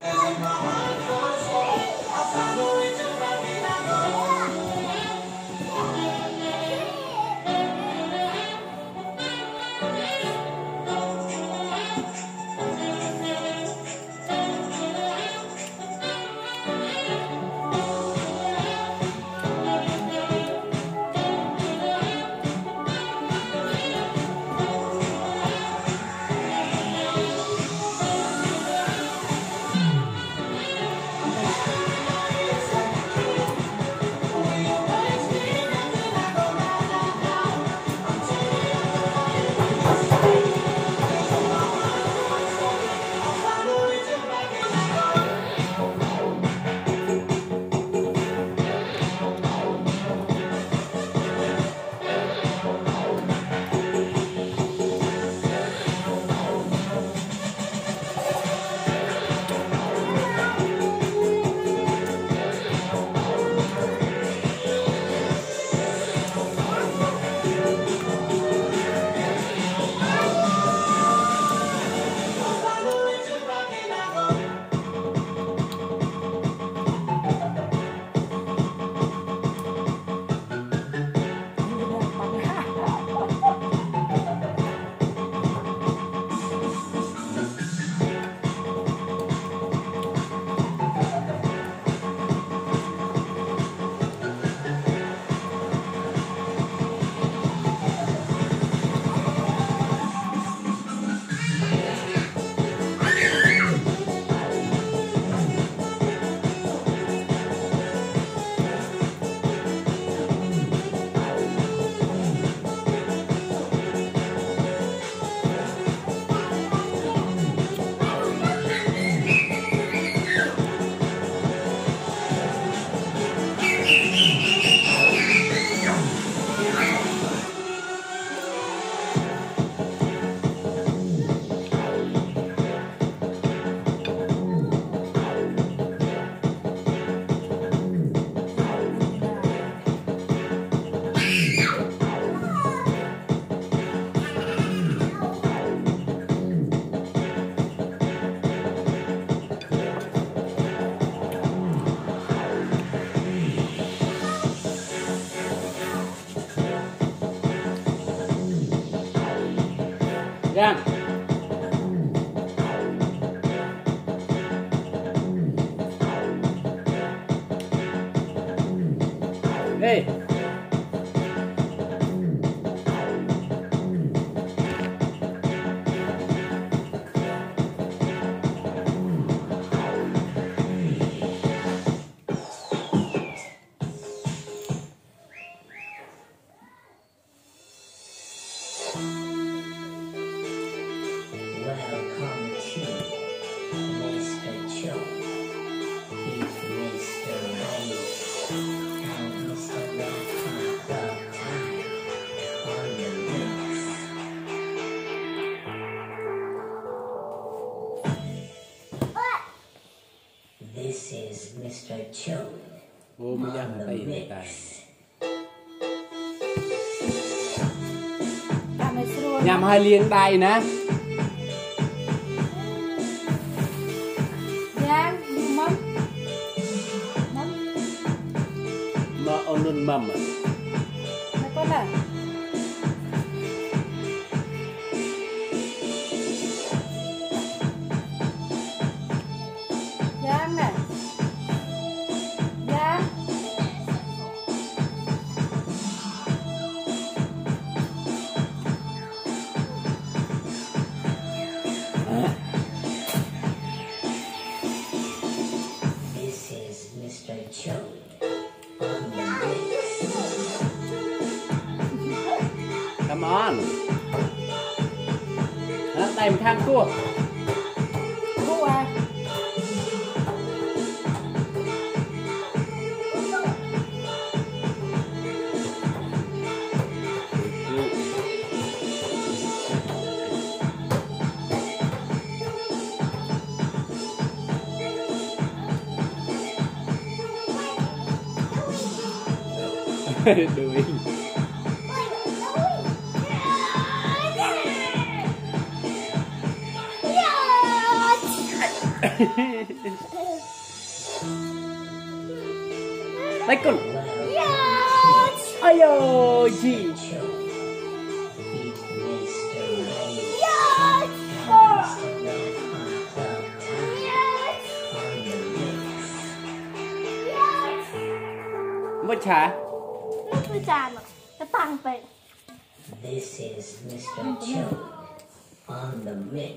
Mama. Giang. Hey. ញ៉ាំហើយលាងដៃណាយ៉ាមកមកអូននឹងមកមកគាត់ណា Come on. That's time can go. Go away. doing Lấy con ayo, dồi gì Mất chả Mất chả mà nó tăng bệnh This is Mr. Cho on the mix.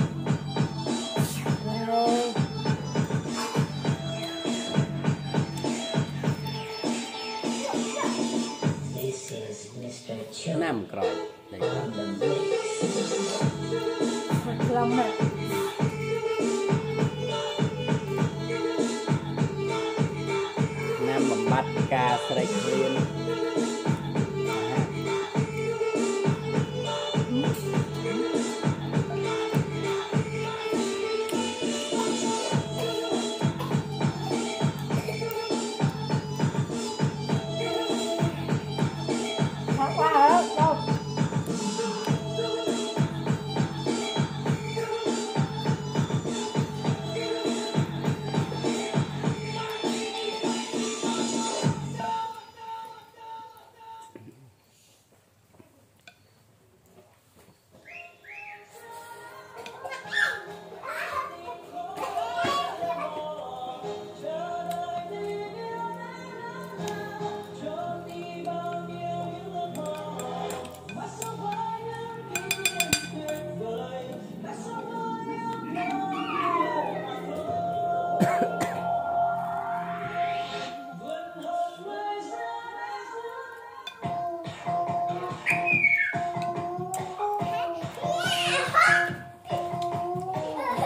ឆ្នាំក្រោយលេខខ្លំណាស់បំបត្តិការស្រេកឃ្លាន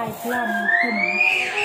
างไปปลายพลัมขึ้น